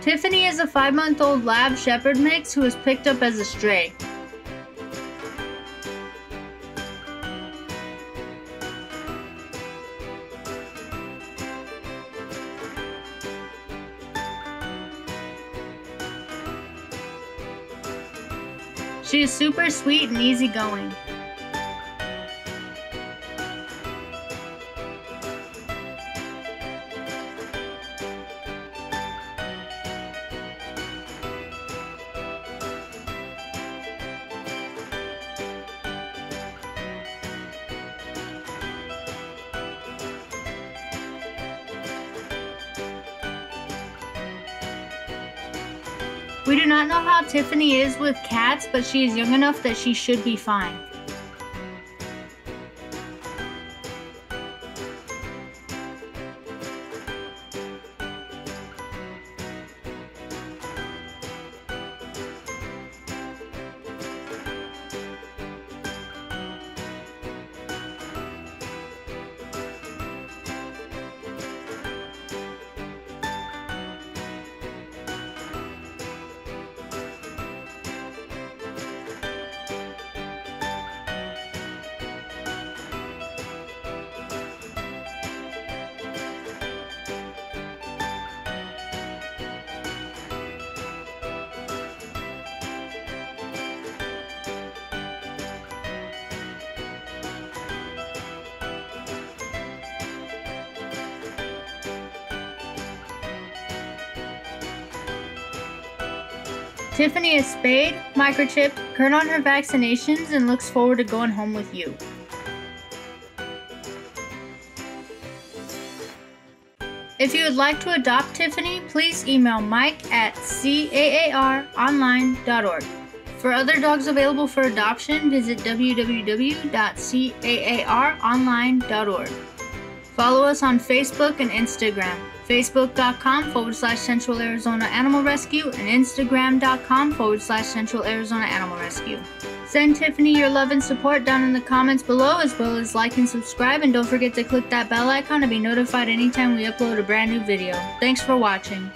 Tiffany is a five month old lab shepherd mix who was picked up as a stray. She is super sweet and easygoing. We do not know how Tiffany is with cats, but she is young enough that she should be fine. Tiffany is spayed, microchipped, current on her vaccinations, and looks forward to going home with you. If you would like to adopt Tiffany, please email mike at caaronline.org. For other dogs available for adoption, visit www.caaronline.org. Follow us on Facebook and Instagram facebook.com forward slash Central Arizona Animal Rescue, and instagram.com forward slash Central Arizona Animal Rescue. Send Tiffany your love and support down in the comments below, as well as like and subscribe, and don't forget to click that bell icon to be notified anytime we upload a brand new video. Thanks for watching.